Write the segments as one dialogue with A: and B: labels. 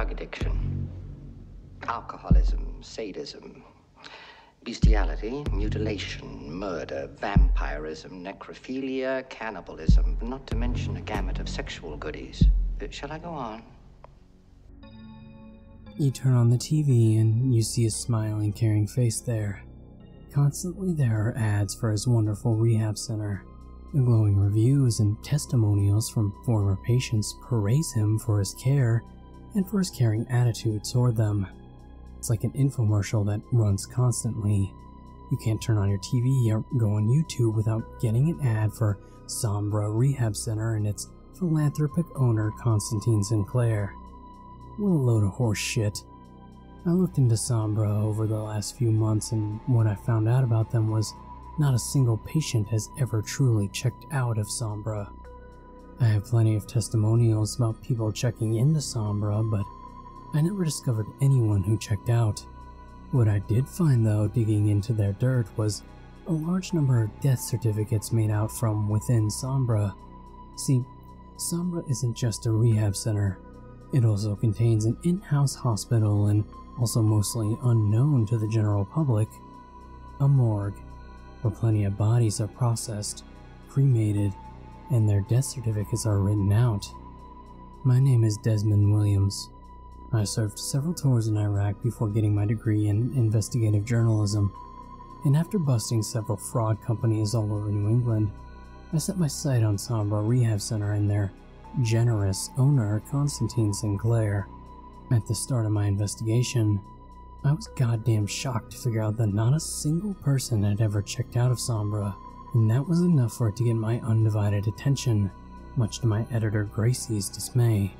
A: drug addiction, alcoholism, sadism, bestiality, mutilation, murder, vampirism, necrophilia, cannibalism, not to mention a gamut of sexual goodies. Uh, shall I go on?
B: You turn on the TV and you see a smiling, caring face there. Constantly there are ads for his wonderful rehab center. The glowing reviews and testimonials from former patients praise him for his care and for his caring attitude toward them. It's like an infomercial that runs constantly. You can't turn on your TV or go on YouTube without getting an ad for Sombra Rehab Center and its philanthropic owner Constantine Sinclair. What a load of horse shit. I looked into Sombra over the last few months, and what I found out about them was not a single patient has ever truly checked out of Sombra. I have plenty of testimonials about people checking into Sombra, but I never discovered anyone who checked out. What I did find, though, digging into their dirt was a large number of death certificates made out from within Sombra. See, Sombra isn't just a rehab center. It also contains an in-house hospital and, also mostly unknown to the general public, a morgue, where plenty of bodies are processed, cremated, and their death certificates are written out. My name is Desmond Williams. I served several tours in Iraq before getting my degree in investigative journalism, and after busting several fraud companies all over New England, I set my sight on Sombra Rehab Center and their generous owner, Constantine Sinclair. At the start of my investigation, I was goddamn shocked to figure out that not a single person had ever checked out of Sombra, and that was enough for it to get my undivided attention, much to my editor Gracie's dismay.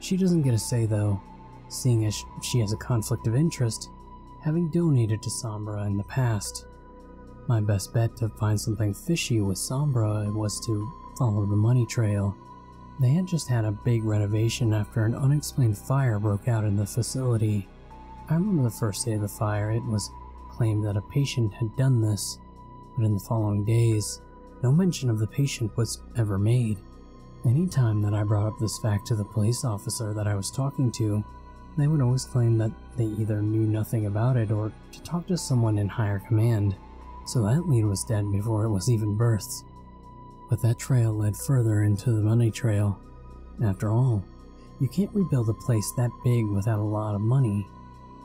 B: She doesn't get a say though, seeing as she has a conflict of interest, having donated to Sombra in the past. My best bet to find something fishy with Sombra was to follow the money trail. They had just had a big renovation after an unexplained fire broke out in the facility. I remember the first day of the fire, it was claimed that a patient had done this, but in the following days, no mention of the patient was ever made. Any time that I brought up this fact to the police officer that I was talking to, they would always claim that they either knew nothing about it or to talk to someone in higher command, so that lead was dead before it was even birthed. But that trail led further into the money trail. After all, you can't rebuild a place that big without a lot of money.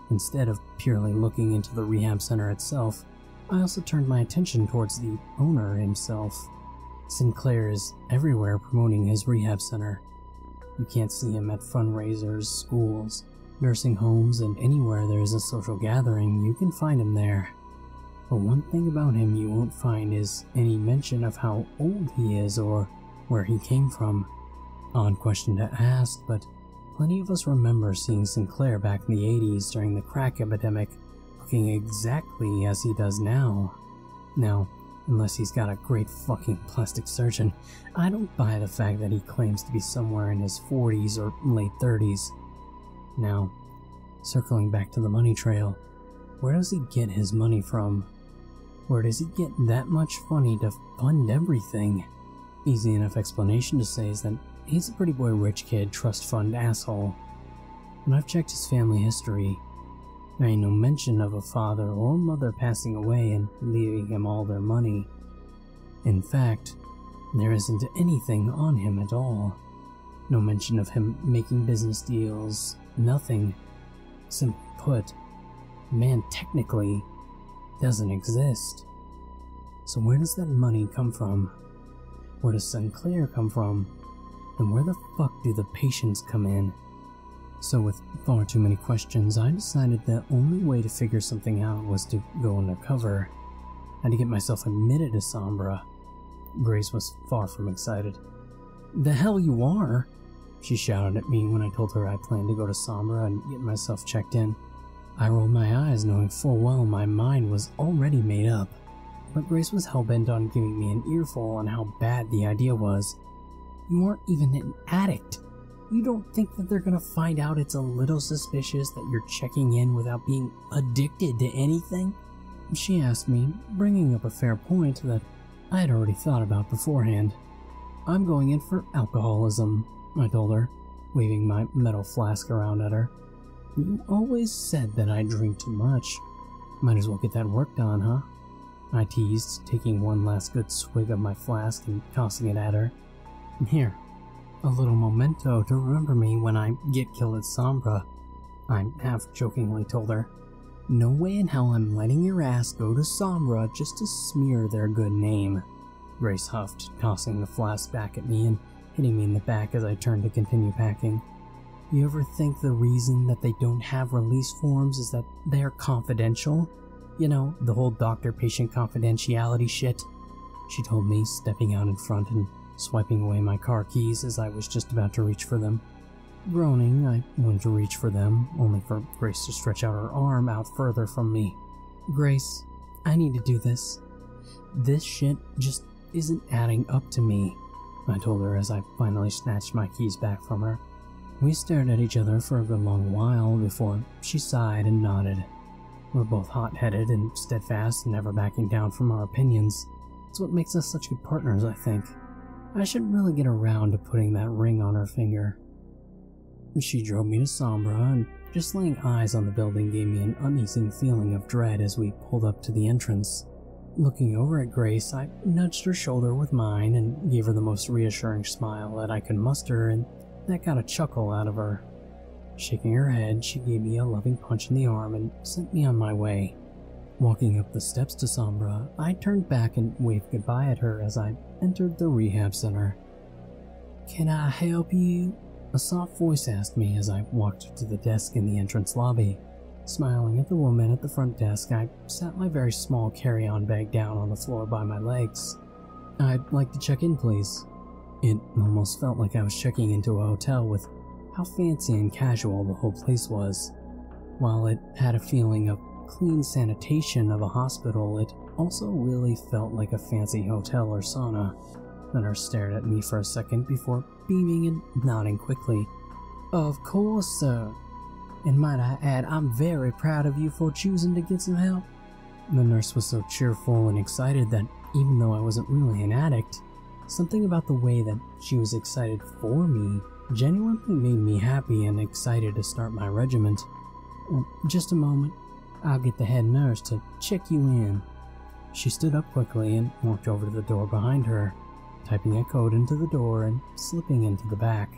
B: Instead of purely looking into the rehab center itself, I also turned my attention towards the owner himself. Sinclair is everywhere promoting his rehab center. You can't see him at fundraisers, schools, nursing homes, and anywhere there is a social gathering, you can find him there. But one thing about him you won't find is any mention of how old he is or where he came from. Odd question to ask, but plenty of us remember seeing Sinclair back in the 80s during the crack epidemic looking exactly as he does now. Now, unless he's got a great fucking plastic surgeon, I don't buy the fact that he claims to be somewhere in his 40s or late 30s. Now, circling back to the money trail, where does he get his money from? Where does he get that much money to fund everything? Easy enough explanation to say is that he's a pretty boy rich kid trust fund asshole. When I've checked his family history, there ain't no mention of a father or mother passing away and leaving him all their money. In fact, there isn't anything on him at all. No mention of him making business deals, nothing. Simply put, man technically doesn't exist. So where does that money come from? Where does Sinclair come from? And where the fuck do the patients come in? So with far too many questions, I decided the only way to figure something out was to go undercover. and to get myself admitted to Sombra. Grace was far from excited. The hell you are? She shouted at me when I told her I planned to go to Sombra and get myself checked in. I rolled my eyes, knowing full well my mind was already made up. But Grace was hell-bent on giving me an earful on how bad the idea was. You aren't even an addict. You don't think that they're gonna find out it's a little suspicious that you're checking in without being addicted to anything? She asked me, bringing up a fair point that I had already thought about beforehand. I'm going in for alcoholism, I told her. waving my metal flask around at her. You always said that I drink too much. Might as well get that work done, huh? I teased, taking one last good swig of my flask and tossing it at her. Here, a little memento to remember me when I get killed at Sombra. I half jokingly told her. No way in hell I'm letting your ass go to Sombra just to smear their good name. Grace huffed, tossing the flask back at me and hitting me in the back as I turned to continue packing. You ever think the reason that they don't have release forms is that they're confidential? You know, the whole doctor patient confidentiality shit? She told me, stepping out in front and swiping away my car keys as I was just about to reach for them. Groaning, I went to reach for them, only for Grace to stretch out her arm out further from me. Grace, I need to do this. This shit just isn't adding up to me, I told her as I finally snatched my keys back from her. We stared at each other for a good long while before she sighed and nodded. We're both hot headed and steadfast, never backing down from our opinions. It's what makes us such good partners, I think. I should really get around to putting that ring on her finger. She drove me to Sombra, and just laying eyes on the building gave me an uneasy feeling of dread as we pulled up to the entrance. Looking over at Grace, I nudged her shoulder with mine and gave her the most reassuring smile that I could muster, and that got a chuckle out of her. Shaking her head, she gave me a loving punch in the arm and sent me on my way. Walking up the steps to Sombra, I turned back and waved goodbye at her as I entered the rehab center. Can I help you? A soft voice asked me as I walked to the desk in the entrance lobby. Smiling at the woman at the front desk, I sat my very small carry on bag down on the floor by my legs. I'd like to check in, please. It almost felt like I was checking into a hotel with how fancy and casual the whole place was. While it had a feeling of clean sanitation of a hospital, it also really felt like a fancy hotel or sauna. The nurse stared at me for a second before beaming and nodding quickly. Of course, sir. And might I add, I'm very proud of you for choosing to get some help. The nurse was so cheerful and excited that even though I wasn't really an addict, something about the way that she was excited for me genuinely made me happy and excited to start my regiment. Uh, just a moment, I'll get the head nurse to check you in. She stood up quickly and walked over to the door behind her, typing a code into the door and slipping into the back.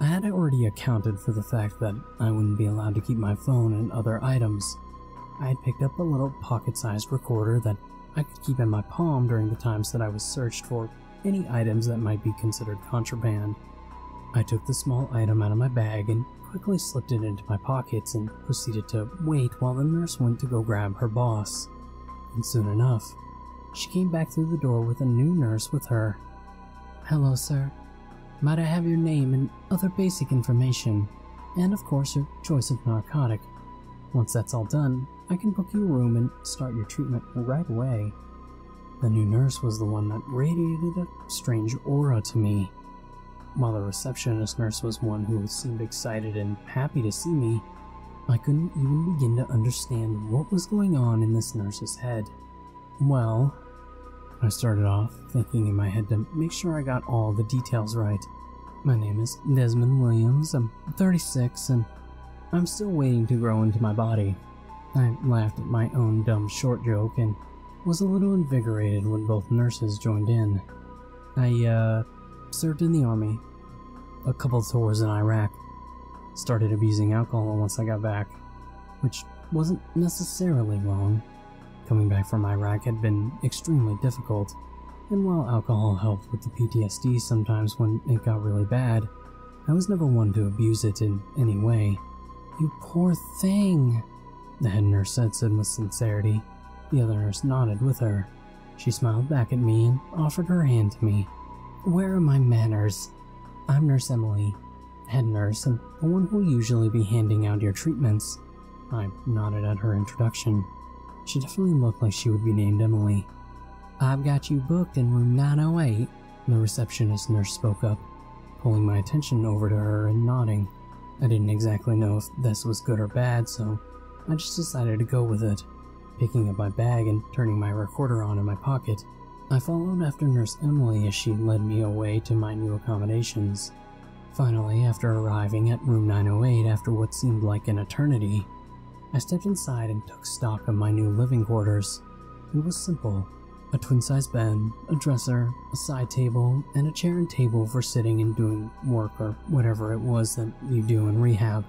B: I had already accounted for the fact that I wouldn't be allowed to keep my phone and other items. I had picked up a little pocket sized recorder that I could keep in my palm during the times that I was searched for any items that might be considered contraband. I took the small item out of my bag and quickly slipped it into my pockets and proceeded to wait while the nurse went to go grab her boss. And soon enough, she came back through the door with a new nurse with her. Hello, sir. Might I have your name and other basic information? And of course, your choice of narcotic. Once that's all done, I can book you a room and start your treatment right away. The new nurse was the one that radiated a strange aura to me. While the receptionist nurse was one who seemed excited and happy to see me, I couldn't even begin to understand what was going on in this nurse's head. Well, I started off thinking in my head to make sure I got all the details right. My name is Desmond Williams, I'm 36, and I'm still waiting to grow into my body. I laughed at my own dumb short joke and was a little invigorated when both nurses joined in. I, uh, served in the army, a couple tours in Iraq, started abusing alcohol once I got back, which wasn't necessarily wrong. Coming back from Iraq had been extremely difficult, and while alcohol helped with the PTSD sometimes when it got really bad, I was never one to abuse it in any way. You poor thing, the head nurse said, said with sincerity. The other nurse nodded with her. She smiled back at me and offered her hand to me. Where are my manners? I'm Nurse Emily, head nurse, and the one who'll usually be handing out your treatments. I nodded at her introduction. She definitely looked like she would be named Emily. I've got you booked in room 908, the receptionist nurse spoke up, pulling my attention over to her and nodding. I didn't exactly know if this was good or bad, so I just decided to go with it. Picking up my bag and turning my recorder on in my pocket, I followed after Nurse Emily as she led me away to my new accommodations. Finally, after arriving at room 908 after what seemed like an eternity, I stepped inside and took stock of my new living quarters. It was simple a twin size bed, a dresser, a side table, and a chair and table for sitting and doing work or whatever it was that you do in rehab.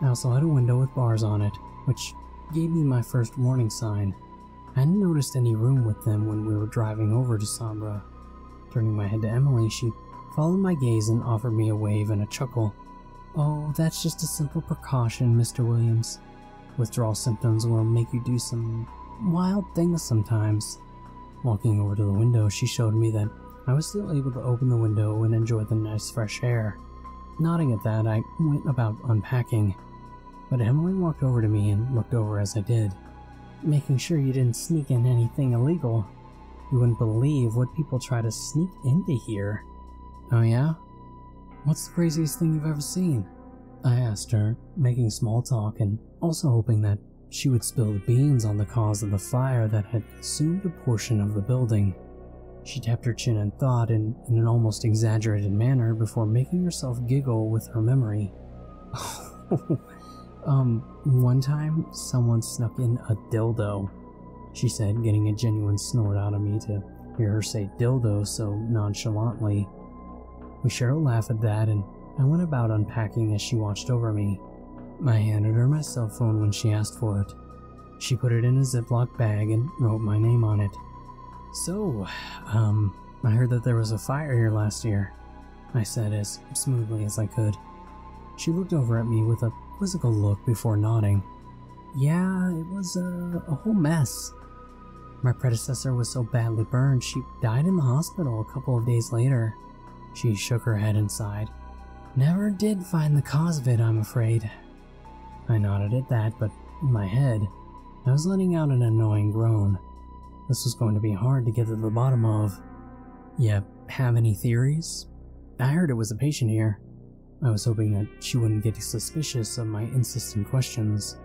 B: I also had a window with bars on it, which gave me my first warning sign. I hadn't noticed any room with them when we were driving over to Sombra. Turning my head to Emily, she followed my gaze and offered me a wave and a chuckle. Oh, that's just a simple precaution, Mr. Williams. Withdrawal symptoms will make you do some wild things sometimes. Walking over to the window, she showed me that I was still able to open the window and enjoy the nice fresh air. Nodding at that, I went about unpacking, but Emily walked over to me and looked over as I did, making sure you didn't sneak in anything illegal. You wouldn't believe what people try to sneak into here. Oh, yeah? What's the craziest thing you've ever seen? I asked her, making small talk and also hoping that she would spill the beans on the cause of the fire that had consumed a portion of the building. She tapped her chin in thought in, in an almost exaggerated manner before making herself giggle with her memory. Oh, um, one time someone snuck in a dildo, she said, getting a genuine snort out of me to hear her say dildo so nonchalantly. We shared a laugh at that, and I went about unpacking as she watched over me. I handed her my cell phone when she asked for it. She put it in a Ziploc bag and wrote my name on it. So, um, I heard that there was a fire here last year, I said as smoothly as I could. She looked over at me with a quizzical look before nodding. Yeah, it was a, a whole mess. My predecessor was so badly burned, she died in the hospital a couple of days later. She shook her head and sighed. Never did find the cause of it, I'm afraid. I nodded at that, but in my head, I was letting out an annoying groan. This was going to be hard to get to the bottom of. Yeah, have any theories? I heard it was a patient here. I was hoping that she wouldn't get suspicious of my insistent questions.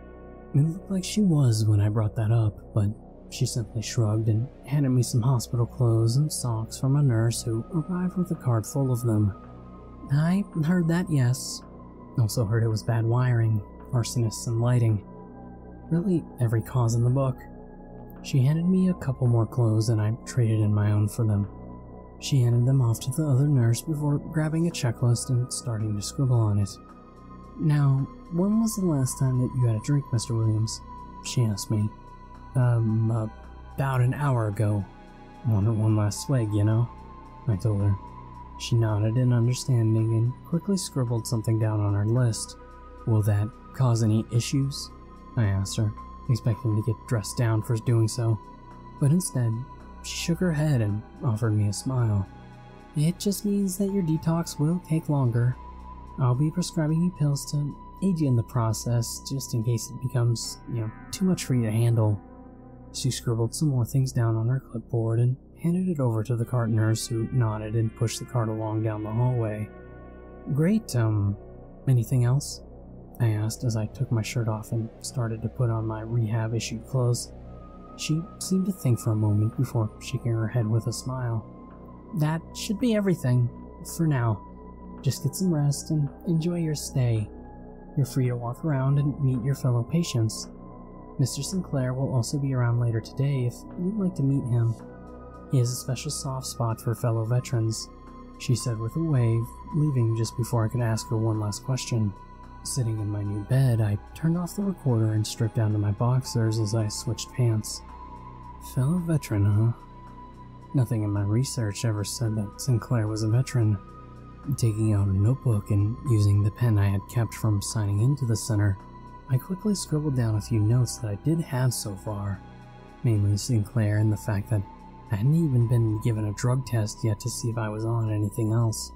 B: It looked like she was when I brought that up, but she simply shrugged and handed me some hospital clothes and socks from a nurse who arrived with a cart full of them. I heard that, yes. Also heard it was bad wiring, arsonists, and lighting. Really, every cause in the book. She handed me a couple more clothes and I traded in my own for them. She handed them off to the other nurse before grabbing a checklist and starting to scribble on it. Now, when was the last time that you had a drink, Mr. Williams? She asked me. Um, about an hour ago. Wanted one last swig, you know? I told her. She nodded in understanding and quickly scribbled something down on her list. Will that cause any issues? I asked her, expecting to get dressed down for doing so. But instead, she shook her head and offered me a smile. It just means that your detox will take longer. I'll be prescribing you pills to aid you in the process, just in case it becomes, you know, too much for you to handle. She scribbled some more things down on her clipboard and handed it over to the cart nurse who nodded and pushed the cart along down the hallway. Great, um, anything else? I asked as I took my shirt off and started to put on my rehab issued clothes. She seemed to think for a moment before shaking her head with a smile. That should be everything, for now. Just get some rest and enjoy your stay. You're free to walk around and meet your fellow patients. Mr. Sinclair will also be around later today if you'd like to meet him. He has a special soft spot for fellow veterans, she said with a wave, leaving just before I could ask her one last question. Sitting in my new bed, I turned off the recorder and stripped down to my boxers as I switched pants. Fellow veteran, huh? Nothing in my research ever said that Sinclair was a veteran. Taking out a notebook and using the pen I had kept from signing into the center, I quickly scribbled down a few notes that I did have so far, mainly Sinclair and the fact that I hadn't even been given a drug test yet to see if I was on anything else.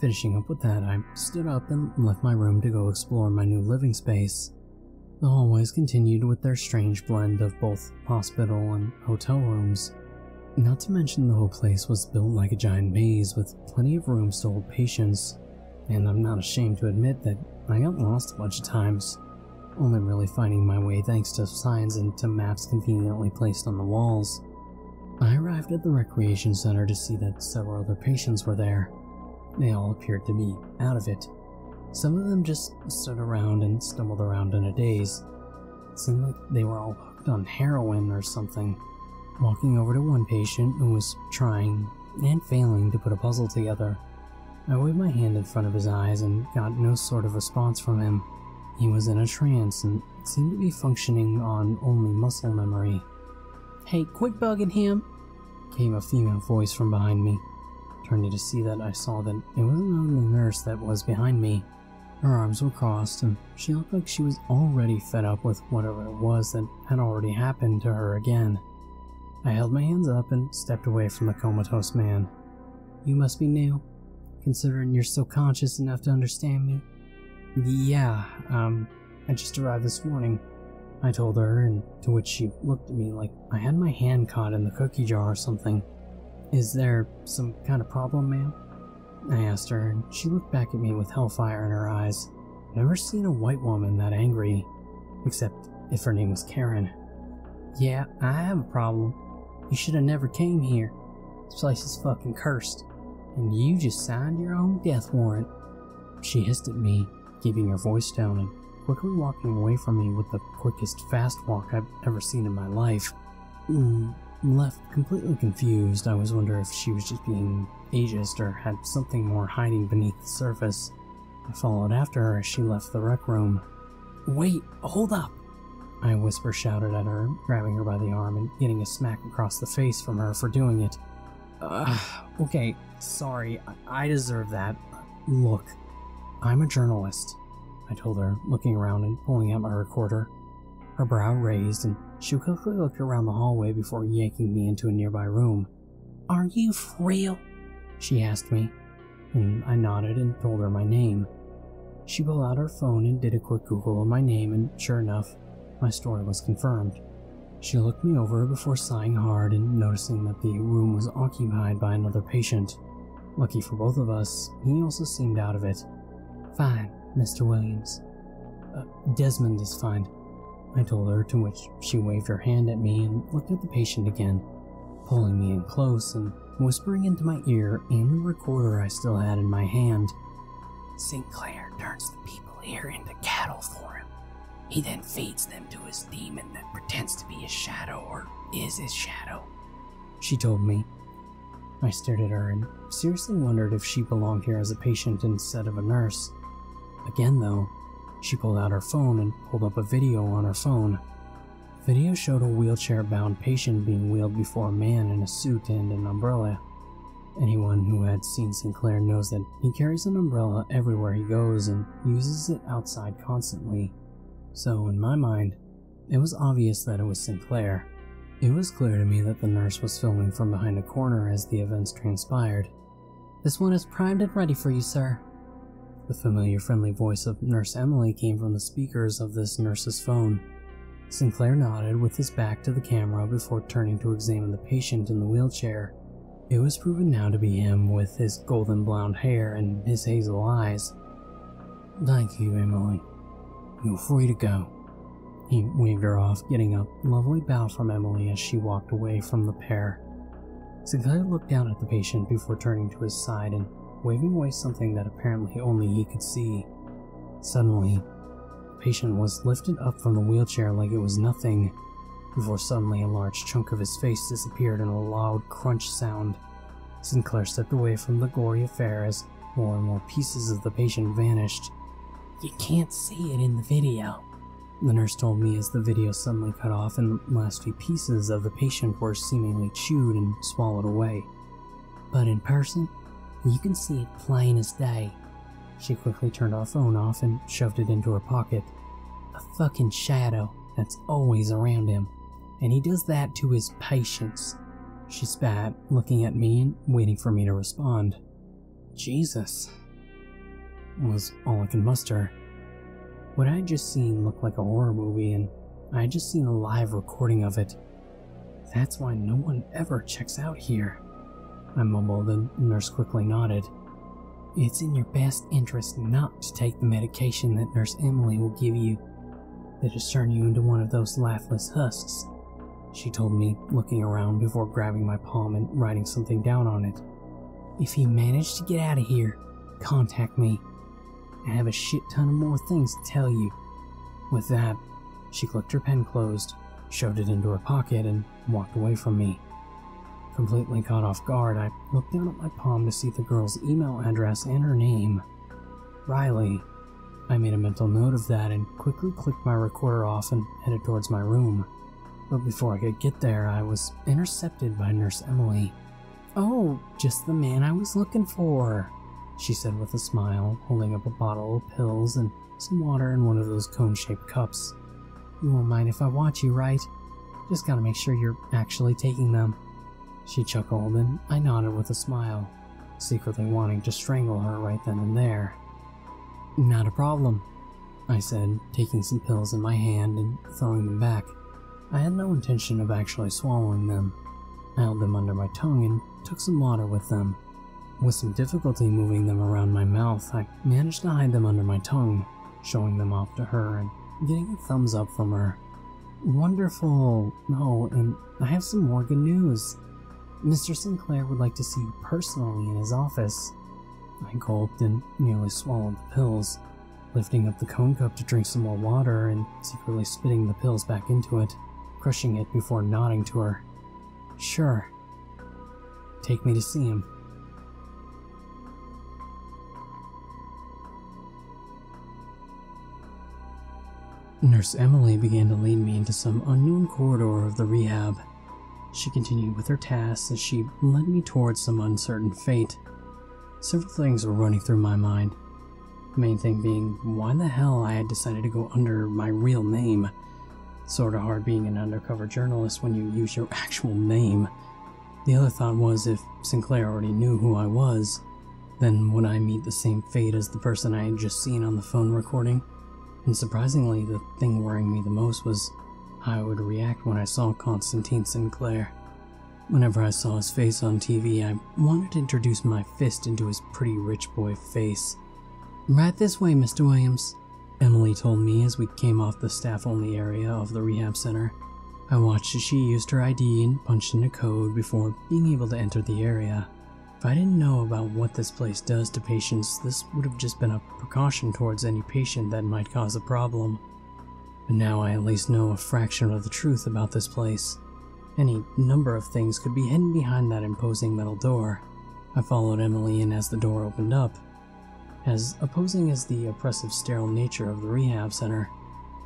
B: Finishing up with that, I stood up and left my room to go explore my new living space. The hallways continued with their strange blend of both hospital and hotel rooms. Not to mention the whole place was built like a giant maze with plenty of rooms to hold patients, and I'm not ashamed to admit that I got lost a bunch of times only really finding my way thanks to signs and to maps conveniently placed on the walls. I arrived at the recreation center to see that several other patients were there. They all appeared to be out of it. Some of them just stood around and stumbled around in a daze. It seemed like they were all hooked on heroin or something. Walking over to one patient who was trying and failing to put a puzzle together, I waved my hand in front of his eyes and got no sort of response from him. He was in a trance and seemed to be functioning on only muscle memory. Hey, quit bugging him! came a female voice from behind me. Turning to see that, I saw that it wasn't only the nurse that was behind me. Her arms were crossed, and she looked like she was already fed up with whatever it was that had already happened to her again. I held my hands up and stepped away from the comatose man. You must be new, considering you're so conscious enough to understand me. Yeah, um, I just arrived this morning. I told her, and to which she looked at me like I had my hand caught in the cookie jar or something. Is there some kind of problem, ma'am? I asked her, and she looked back at me with hellfire in her eyes. Never seen a white woman that angry, except if her name was Karen. Yeah, I have a problem. You should have never came here. This place is fucking cursed, and you just signed your own death warrant. She hissed at me, keeping her voice down and quickly walking away from me with the quickest fast walk I've ever seen in my life. Mm, left completely confused, I was wondering if she was just being ageist or had something more hiding beneath the surface. I followed after her as she left the rec room. Wait, hold up! I whisper shouted at her, grabbing her by the arm and getting a smack across the face from her for doing it. Okay, sorry, I deserve that. Look, I'm a journalist, I told her, looking around and pulling out my recorder. Her brow raised, and she quickly looked around the hallway before yanking me into a nearby room. Are you for real? She asked me, and I nodded and told her my name. She pulled out her phone and did a quick Google of my name, and sure enough, my story was confirmed. She looked me over before sighing hard and noticing that the room was occupied by another patient. Lucky for both of us, he also seemed out of it. Fine, Mr. Williams. Uh, Desmond is fine, I told her, to which she waved her hand at me and looked at the patient again, pulling me in close and whispering into my ear and the recorder I still had in my hand. Sinclair turns the people here into cattle for him. He then feeds them to his demon that pretends to be his shadow or is his shadow. She told me. I stared at her and seriously wondered if she belonged here as a patient instead of a nurse. Again, though, she pulled out her phone and pulled up a video on her phone. The video showed a wheelchair bound patient being wheeled before a man in a suit and an umbrella. Anyone who had seen Sinclair knows that he carries an umbrella everywhere he goes and uses it outside constantly. So, in my mind, it was obvious that it was Sinclair. It was clear to me that the nurse was filming from behind a corner as the events transpired. This one is primed and ready for you, sir. The familiar, friendly voice of Nurse Emily came from the speakers of this nurse's phone. Sinclair nodded with his back to the camera before turning to examine the patient in the wheelchair. It was proven now to be him with his golden blonde hair and his hazel eyes. Thank you, Emily. You're free to go. He waved her off, getting a lovely bow from Emily as she walked away from the pair. Sinclair looked down at the patient before turning to his side and waving away something that apparently only he could see. Suddenly, the patient was lifted up from the wheelchair like it was nothing, before suddenly a large chunk of his face disappeared in a loud crunch sound. Sinclair stepped away from the gory affair as more and more pieces of the patient vanished. You can't see it in the video, the nurse told me as the video suddenly cut off and the last few pieces of the patient were seemingly chewed and swallowed away. But in person, you can see it plain as day. She quickly turned her phone off and shoved it into her pocket. A fucking shadow that's always around him, and he does that to his patients. She spat, looking at me and waiting for me to respond. Jesus, was all I could muster. What I had just seen looked like a horror movie, and I had just seen a live recording of it. That's why no one ever checks out here. I mumbled, and the nurse quickly nodded. It's in your best interest not to take the medication that Nurse Emily will give you. That just turn you into one of those lifeless husks, she told me, looking around before grabbing my palm and writing something down on it. If you manage to get out of here, contact me. I have a shit ton of more things to tell you. With that, she clicked her pen closed, shoved it into her pocket, and walked away from me. Completely caught off guard, I looked down at my palm to see the girl's email address and her name Riley. I made a mental note of that and quickly clicked my recorder off and headed towards my room. But before I could get there, I was intercepted by Nurse Emily. Oh, just the man I was looking for, she said with a smile, holding up a bottle of pills and some water in one of those cone shaped cups. You won't mind if I watch you, right? Just gotta make sure you're actually taking them. She chuckled, and I nodded with a smile, secretly wanting to strangle her right then and there. Not a problem, I said, taking some pills in my hand and throwing them back. I had no intention of actually swallowing them. I held them under my tongue and took some water with them. With some difficulty moving them around my mouth, I managed to hide them under my tongue, showing them off to her and getting a thumbs up from her. Wonderful! Oh, and I have some more good news. Mr. Sinclair would like to see you personally in his office. I gulped and nearly swallowed the pills, lifting up the cone cup to drink some more water and secretly spitting the pills back into it, crushing it before nodding to her. Sure. Take me to see him. Nurse Emily began to lead me into some unknown corridor of the rehab. She continued with her tasks as she led me towards some uncertain fate. Several things were running through my mind. The main thing being why the hell I had decided to go under my real name. Sorta hard being an undercover journalist when you use your actual name. The other thought was if Sinclair already knew who I was, then would I meet the same fate as the person I had just seen on the phone recording? And surprisingly, the thing worrying me the most was I would react when I saw Constantine Sinclair. Whenever I saw his face on TV, I wanted to introduce my fist into his pretty rich boy face. Right this way, Mr. Williams, Emily told me as we came off the staff only area of the rehab center. I watched as she used her ID and punched in a code before being able to enter the area. If I didn't know about what this place does to patients, this would have just been a precaution towards any patient that might cause a problem. But now I at least know a fraction of the truth about this place. Any number of things could be hidden behind that imposing metal door. I followed Emily in as the door opened up. As opposing as the oppressive sterile nature of the rehab center,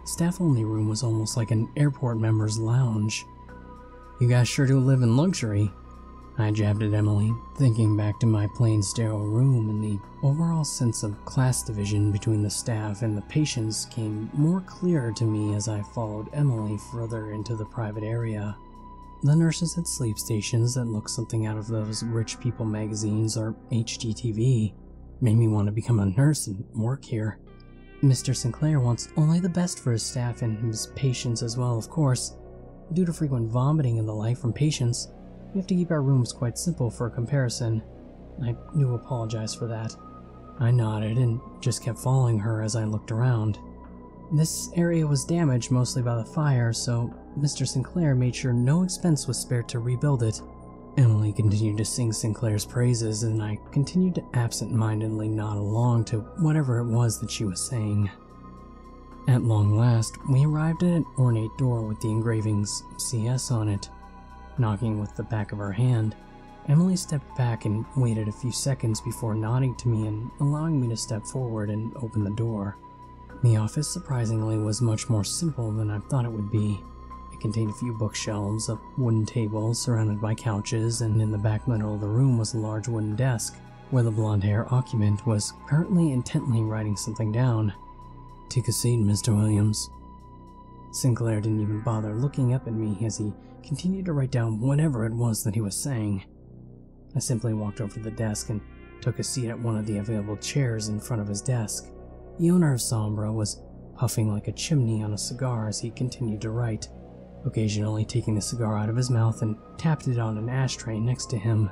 B: staff only room was almost like an airport member's lounge. You guys sure do live in luxury, I jabbed at Emily, thinking back to my plain sterile room, and the overall sense of class division between the staff and the patients came more clear to me as I followed Emily further into the private area. The nurses had sleep stations that looked something out of those rich people magazines or HGTV. Made me want to become a nurse and work here. Mr. Sinclair wants only the best for his staff and his patients as well, of course. Due to frequent vomiting and the like from patients, we have to keep our rooms quite simple for a comparison. I do apologize for that. I nodded and just kept following her as I looked around. This area was damaged mostly by the fire, so Mr. Sinclair made sure no expense was spared to rebuild it. Emily continued to sing Sinclair's praises, and I continued to absent mindedly nod along to whatever it was that she was saying. At long last, we arrived at an ornate door with the engravings CS on it. Knocking with the back of her hand, Emily stepped back and waited a few seconds before nodding to me and allowing me to step forward and open the door. The office surprisingly was much more simple than I thought it would be. It contained a few bookshelves, a wooden table surrounded by couches, and in the back middle of the room was a large wooden desk where the blonde hair occupant was currently intently writing something down. Take a seat, Mr. Williams. Sinclair didn't even bother looking up at me as he continued to write down whatever it was that he was saying. I simply walked over to the desk and took a seat at one of the available chairs in front of his desk. The owner of Sombra was puffing like a chimney on a cigar as he continued to write, occasionally taking the cigar out of his mouth and tapped it on an ashtray next to him.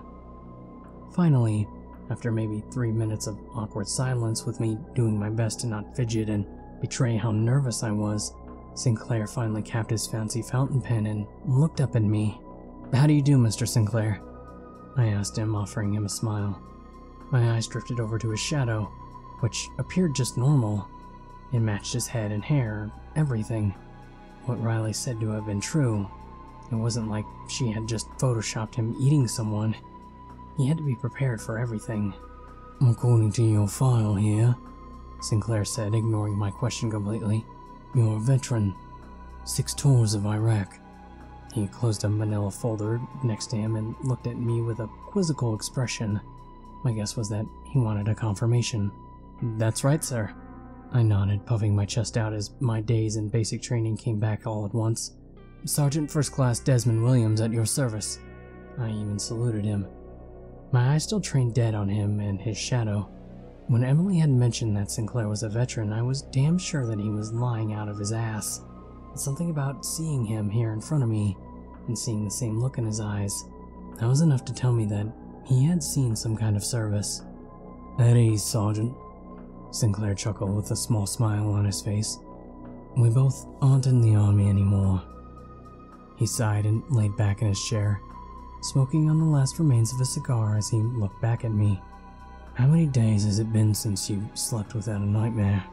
B: Finally, after maybe three minutes of awkward silence with me doing my best to not fidget and betray how nervous I was, Sinclair finally capped his fancy fountain pen and looked up at me. How do you do, Mr. Sinclair? I asked him, offering him a smile. My eyes drifted over to his shadow, which appeared just normal. It matched his head and hair, everything. What Riley said to have been true. It wasn't like she had just photoshopped him eating someone. He had to be prepared for everything. According to your file here, Sinclair said, ignoring my question completely, you're a veteran. Six tours of Iraq. He closed a manila folder next to him and looked at me with a quizzical expression. My guess was that he wanted a confirmation. That's right, sir. I nodded, puffing my chest out as my days in basic training came back all at once. Sergeant First Class Desmond Williams at your service. I even saluted him. My eyes still trained dead on him and his shadow. When Emily had mentioned that Sinclair was a veteran, I was damn sure that he was lying out of his ass. Something about seeing him here in front of me and seeing the same look in his eyes. That was enough to tell me that he had seen some kind of service. At ease, Sergeant. Sinclair chuckled with a small smile on his face. We both aren't in the army anymore. He sighed and laid back in his chair, smoking on the last remains of a cigar as he looked back at me. How many days has it been since you slept without a nightmare?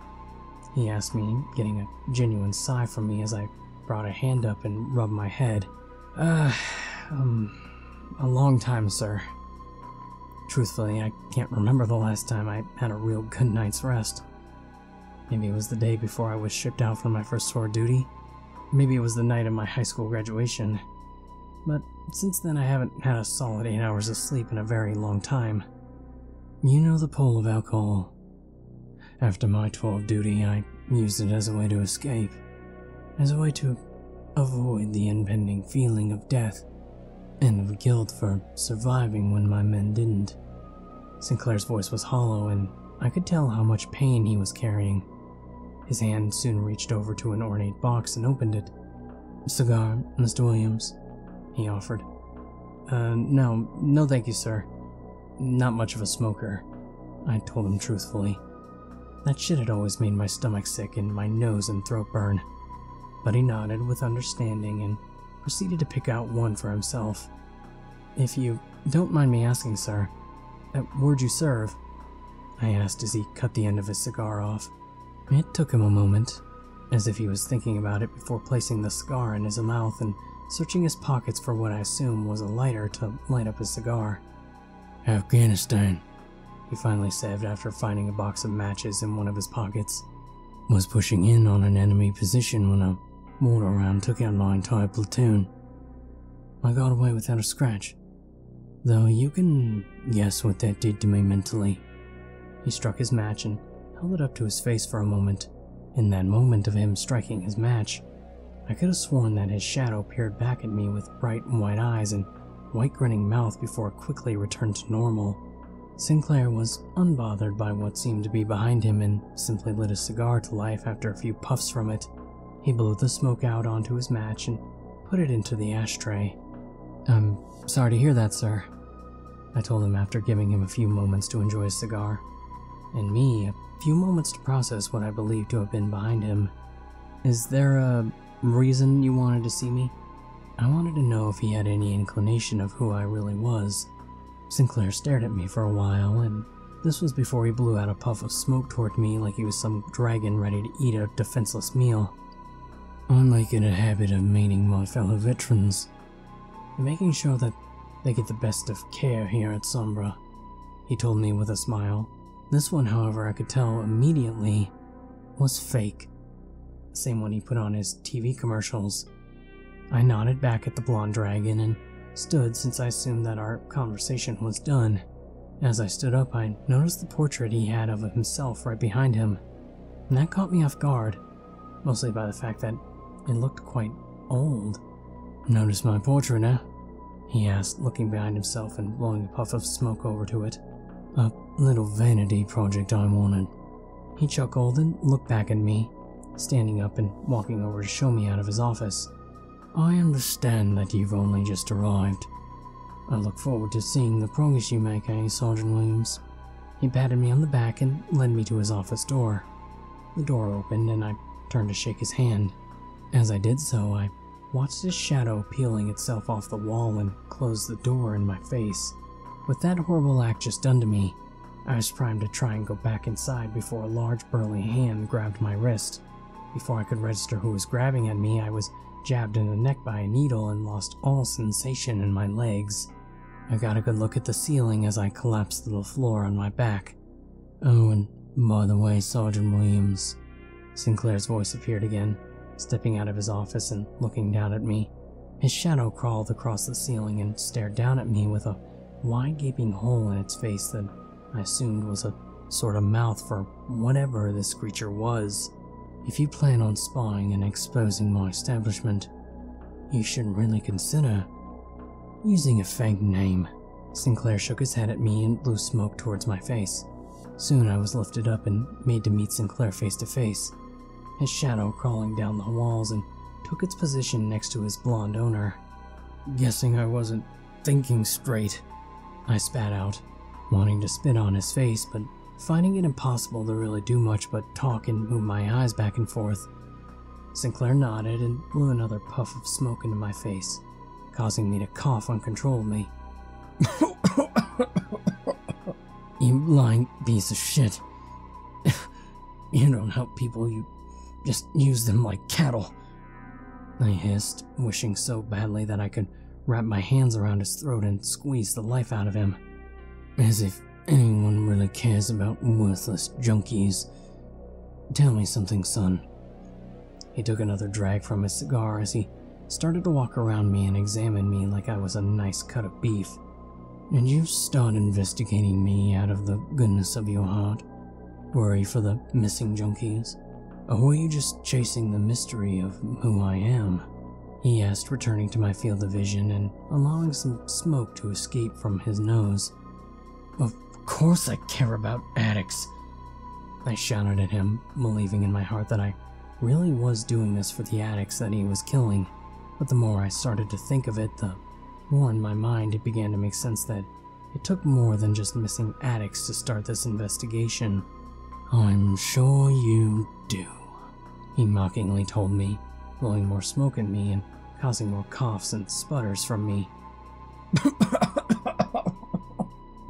B: He asked me, getting a genuine sigh from me as I brought a hand up and rubbed my head. Uh, um, a long time, sir. Truthfully, I can't remember the last time I had a real good night's rest. Maybe it was the day before I was shipped out for my first tour of duty. Maybe it was the night of my high school graduation. But since then, I haven't had a solid eight hours of sleep in a very long time. You know the pull of alcohol. After my tour of duty, I used it as a way to escape, as a way to avoid the impending feeling of death and of guilt for surviving when my men didn't. Sinclair's voice was hollow, and I could tell how much pain he was carrying. His hand soon reached over to an ornate box and opened it. Cigar, Mr. Williams, he offered. Uh, no, no thank you, sir. Not much of a smoker, I told him truthfully. That shit had always made my stomach sick and my nose and throat burn. But he nodded with understanding and proceeded to pick out one for himself. If you don't mind me asking, sir, uh, where'd you serve? I asked as he cut the end of his cigar off. It took him a moment, as if he was thinking about it before placing the cigar in his mouth and searching his pockets for what I assume was a lighter to light up his cigar. Afghanistan, he finally said after finding a box of matches in one of his pockets. Was pushing in on an enemy position when a mortar round took out my entire platoon. I got away without a scratch, though you can guess what that did to me mentally. He struck his match and held it up to his face for a moment. In that moment of him striking his match, I could have sworn that his shadow peered back at me with bright white eyes and white grinning mouth before it quickly returned to normal. Sinclair was unbothered by what seemed to be behind him and simply lit a cigar to life after a few puffs from it. He blew the smoke out onto his match and put it into the ashtray. I'm sorry to hear that, sir. I told him after giving him a few moments to enjoy his cigar. And me, a few moments to process what I believed to have been behind him. Is there a reason you wanted to see me? I wanted to know if he had any inclination of who I really was. Sinclair stared at me for a while, and this was before he blew out a puff of smoke toward me like he was some dragon ready to eat a defenseless meal. I make it a habit of meeting my fellow veterans, and making sure that they get the best of care here at Sombra, he told me with a smile. This one, however, I could tell immediately was fake. The same one he put on his TV commercials. I nodded back at the blonde dragon and stood since I assumed that our conversation was done. As I stood up, I noticed the portrait he had of himself right behind him, and that caught me off guard, mostly by the fact that it looked quite old. Notice my portrait, eh? He asked, looking behind himself and blowing a puff of smoke over to it. A little vanity project I wanted. He chuckled and looked back at me, standing up and walking over to show me out of his office. I understand that you've only just arrived. I look forward to seeing the progress you make, eh, Sergeant Williams? He patted me on the back and led me to his office door. The door opened and I turned to shake his hand. As I did so, I watched his shadow peeling itself off the wall and close the door in my face. With that horrible act just done to me, I was primed to try and go back inside before a large burly hand grabbed my wrist. Before I could register who was grabbing at me, I was jabbed in the neck by a needle and lost all sensation in my legs. I got a good look at the ceiling as I collapsed to the floor on my back. Oh, and by the way, Sergeant Williams. Sinclair's voice appeared again, stepping out of his office and looking down at me. His shadow crawled across the ceiling and stared down at me with a wide gaping hole in its face that I assumed was a sort of mouth for whatever this creature was. If you plan on spying and exposing my establishment, you should really consider using a fake name. Sinclair shook his head at me and blew smoke towards my face. Soon I was lifted up and made to meet Sinclair face to face, his shadow crawling down the walls and took its position next to his blonde owner. Guessing I wasn't thinking straight, I spat out, wanting to spit on his face, but finding it impossible to really do much but talk and move my eyes back and forth. Sinclair nodded and blew another puff of smoke into my face, causing me to cough uncontrollably. you lying piece of shit. you don't help people, you just use them like cattle. I hissed, wishing so badly that I could wrap my hands around his throat and squeeze the life out of him. As if anyone really cares about worthless junkies. Tell me something, son. He took another drag from his cigar as he started to walk around me and examine me like I was a nice cut of beef. Did you start investigating me out of the goodness of your heart? Worry for the missing junkies? Or were you just chasing the mystery of who I am? He asked, returning to my field of vision and allowing some smoke to escape from his nose. Of course I care about addicts. I shouted at him, believing in my heart that I really was doing this for the addicts that he was killing. But the more I started to think of it, the more in my mind it began to make sense that it took more than just missing addicts to start this investigation. I'm sure you do, he mockingly told me, blowing more smoke at me and causing more coughs and sputters from me.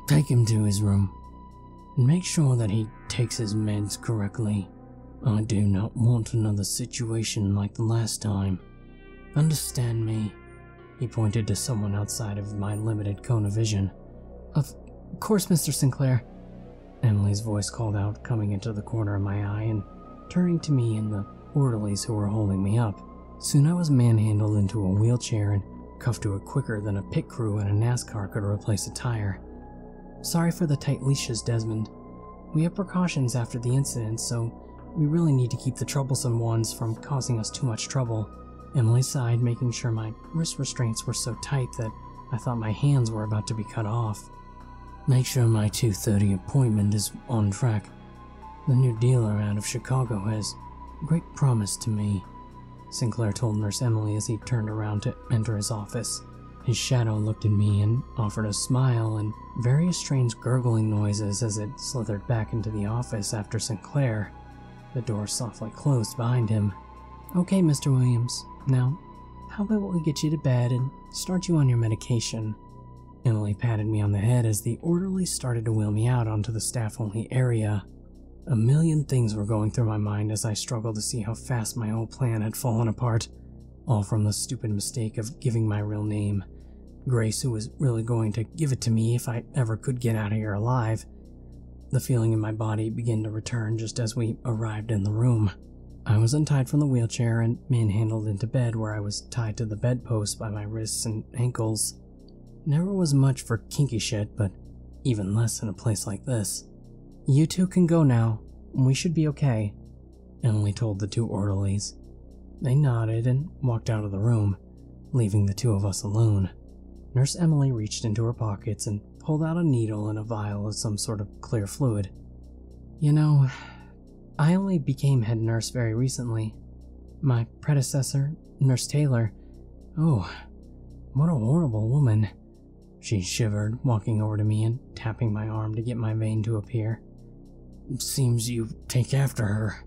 B: Take him to his room and make sure that he takes his meds correctly. I do not want another situation like the last time. Understand me? He pointed to someone outside of my limited cone of vision. Of course, Mr. Sinclair. Emily's voice called out, coming into the corner of my eye and turning to me and the orderlies who were holding me up. Soon I was manhandled into a wheelchair and cuffed to it quicker than a pit crew in a NASCAR could replace a tire. Sorry for the tight leashes, Desmond. We have precautions after the incident, so we really need to keep the troublesome ones from causing us too much trouble. Emily sighed, making sure my wrist restraints were so tight that I thought my hands were about to be cut off. Make sure my 2.30 appointment is on track. The new dealer out of Chicago has great promise to me, Sinclair told Nurse Emily as he turned around to enter his office. His shadow looked at me and offered a smile and various strange gurgling noises as it slithered back into the office after Sinclair. The door softly closed behind him. Okay, Mr. Williams. Now, how about we get you to bed and start you on your medication? Emily patted me on the head as the orderly started to wheel me out onto the staff only area. A million things were going through my mind as I struggled to see how fast my whole plan had fallen apart, all from the stupid mistake of giving my real name. Grace, who was really going to give it to me if I ever could get out of here alive. The feeling in my body began to return just as we arrived in the room. I was untied from the wheelchair and manhandled into bed where I was tied to the bedpost by my wrists and ankles. Never was much for kinky shit, but even less in a place like this. You two can go now. We should be okay, Emily told the two orderlies. They nodded and walked out of the room, leaving the two of us alone. Nurse Emily reached into her pockets and pulled out a needle and a vial of some sort of clear fluid. You know, I only became head nurse very recently. My predecessor, Nurse Taylor, oh, what a horrible woman. She shivered, walking over to me and tapping my arm to get my vein to appear. Seems you take after her.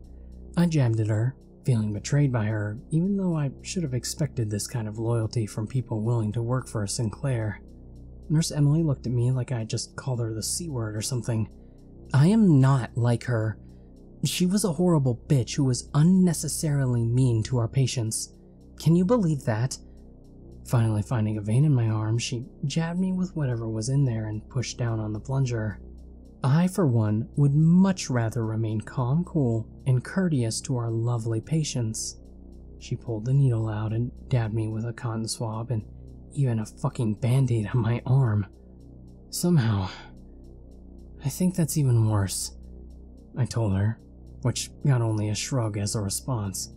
B: I jabbed at her, feeling betrayed by her, even though I should have expected this kind of loyalty from people willing to work for a Sinclair. Nurse Emily looked at me like I just called her the C word or something. I am not like her. She was a horrible bitch who was unnecessarily mean to our patients. Can you believe that? Finally, finding a vein in my arm, she jabbed me with whatever was in there and pushed down on the plunger. I, for one, would much rather remain calm, cool, and courteous to our lovely patients. She pulled the needle out and dabbed me with a cotton swab and even a fucking band aid on my arm. Somehow, I think that's even worse. I told her, which got only a shrug as a response.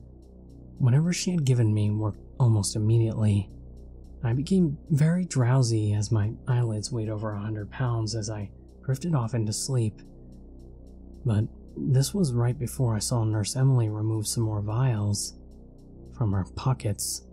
B: Whatever she had given me worked almost immediately. I became very drowsy as my eyelids weighed over a hundred pounds as I drifted off into sleep. But this was right before I saw Nurse Emily remove some more vials from her pockets.